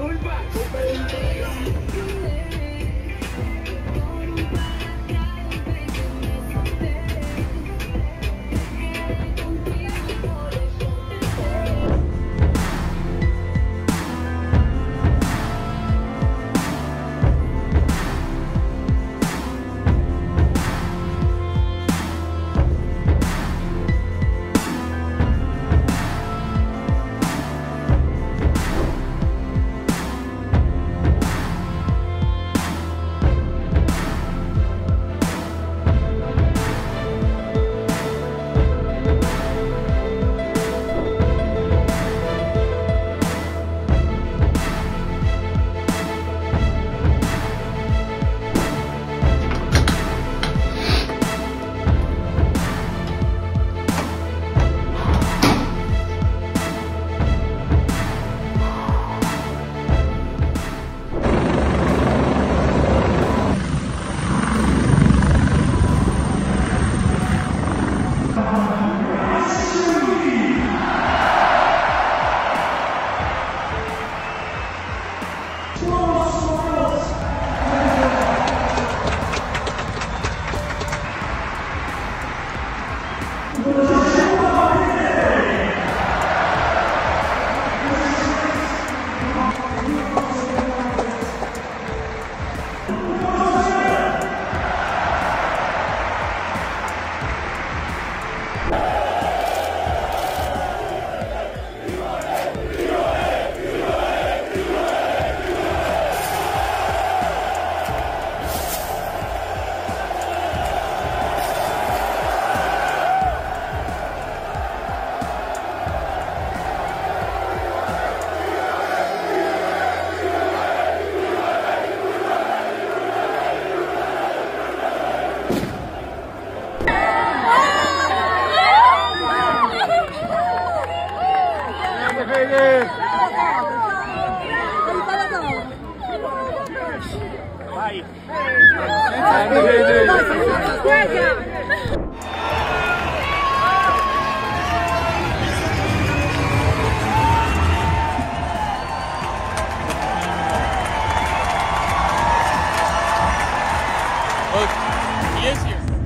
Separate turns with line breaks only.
going back. Look, he is here.